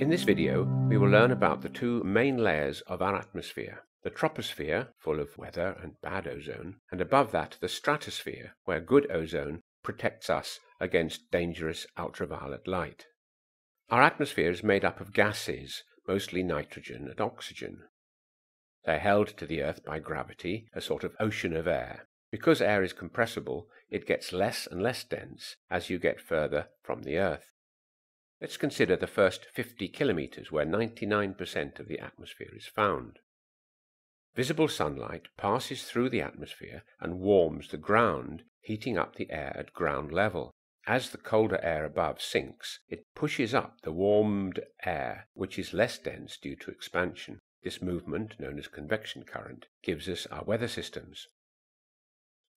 In this video, we will learn about the two main layers of our atmosphere. The troposphere, full of weather and bad ozone, and above that the stratosphere, where good ozone protects us against dangerous ultraviolet light. Our atmosphere is made up of gases, mostly nitrogen and oxygen. They are held to the earth by gravity, a sort of ocean of air. Because air is compressible, it gets less and less dense as you get further from the earth. Let's consider the first 50 kilometers where 99% of the atmosphere is found. Visible sunlight passes through the atmosphere and warms the ground, heating up the air at ground level. As the colder air above sinks, it pushes up the warmed air, which is less dense due to expansion. This movement, known as convection current, gives us our weather systems.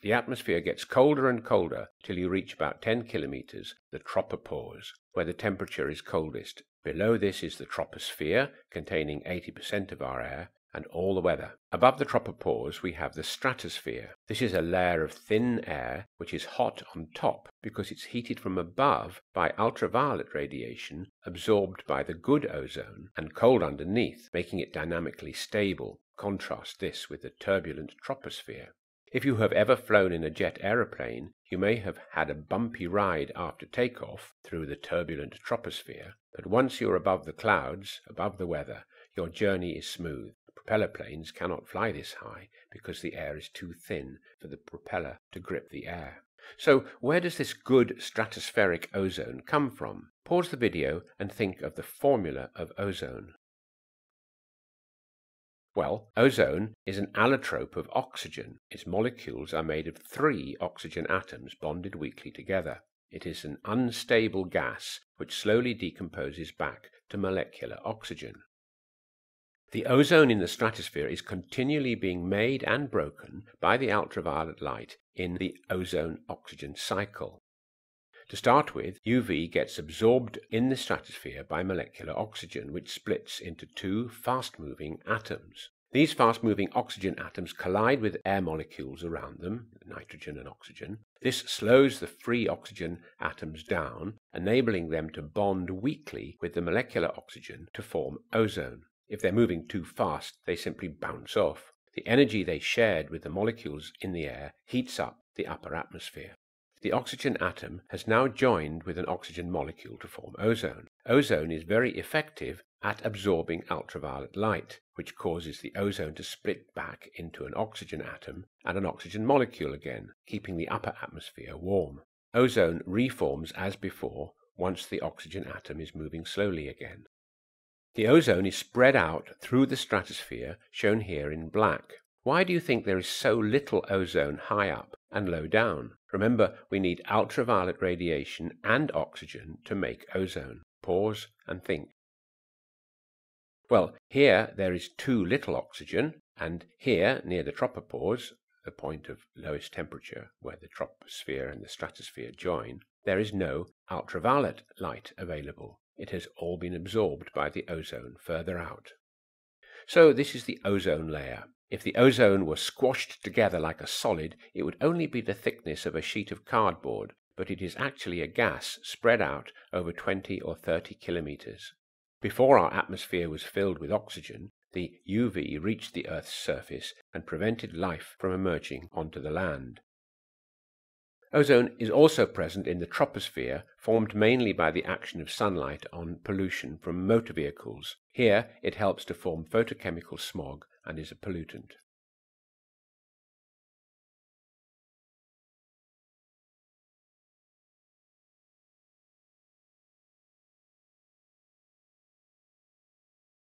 The atmosphere gets colder and colder till you reach about 10 kilometers, the tropopause, where the temperature is coldest. Below this is the troposphere, containing 80% of our air, and all the weather. Above the tropopause we have the stratosphere. This is a layer of thin air which is hot on top because it's heated from above by ultraviolet radiation absorbed by the good ozone and cold underneath, making it dynamically stable. Contrast this with the turbulent troposphere. If you have ever flown in a jet aeroplane, you may have had a bumpy ride after takeoff through the turbulent troposphere, but once you're above the clouds, above the weather, your journey is smooth. Propeller planes cannot fly this high because the air is too thin for the propeller to grip the air. So where does this good stratospheric ozone come from? Pause the video and think of the formula of ozone. Well, ozone is an allotrope of oxygen. Its molecules are made of three oxygen atoms bonded weakly together. It is an unstable gas which slowly decomposes back to molecular oxygen. The ozone in the stratosphere is continually being made and broken by the ultraviolet light in the ozone-oxygen cycle. To start with, UV gets absorbed in the stratosphere by molecular oxygen, which splits into two fast-moving atoms. These fast-moving oxygen atoms collide with air molecules around them, nitrogen and oxygen. This slows the free oxygen atoms down, enabling them to bond weakly with the molecular oxygen to form ozone. If they're moving too fast, they simply bounce off. The energy they shared with the molecules in the air heats up the upper atmosphere. The oxygen atom has now joined with an oxygen molecule to form ozone. Ozone is very effective at absorbing ultraviolet light, which causes the ozone to split back into an oxygen atom and an oxygen molecule again, keeping the upper atmosphere warm. Ozone reforms as before once the oxygen atom is moving slowly again. The ozone is spread out through the stratosphere, shown here in black. Why do you think there is so little ozone high up and low down? Remember, we need ultraviolet radiation and oxygen to make ozone. Pause and think. Well, here there is too little oxygen, and here, near the tropopause, the point of lowest temperature where the troposphere and the stratosphere join, there is no ultraviolet light available. It has all been absorbed by the ozone further out. So this is the ozone layer. If the ozone were squashed together like a solid, it would only be the thickness of a sheet of cardboard, but it is actually a gas spread out over 20 or 30 kilometers. Before our atmosphere was filled with oxygen, the UV reached the Earth's surface and prevented life from emerging onto the land. Ozone is also present in the troposphere, formed mainly by the action of sunlight on pollution from motor vehicles. Here it helps to form photochemical smog and is a pollutant.